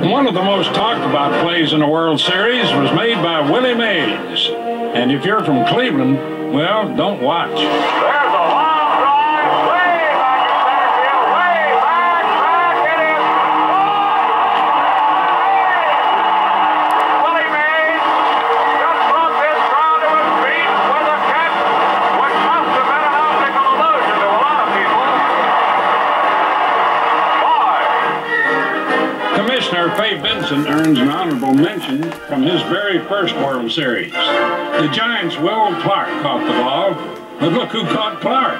One of the most talked about plays in the World Series was made by Willie Mays. And if you're from Cleveland, well, don't watch. Commissioner Fay Vincent earns an honorable mention from his very first World Series. The Giants' Will Clark caught the ball, but look who caught Clark.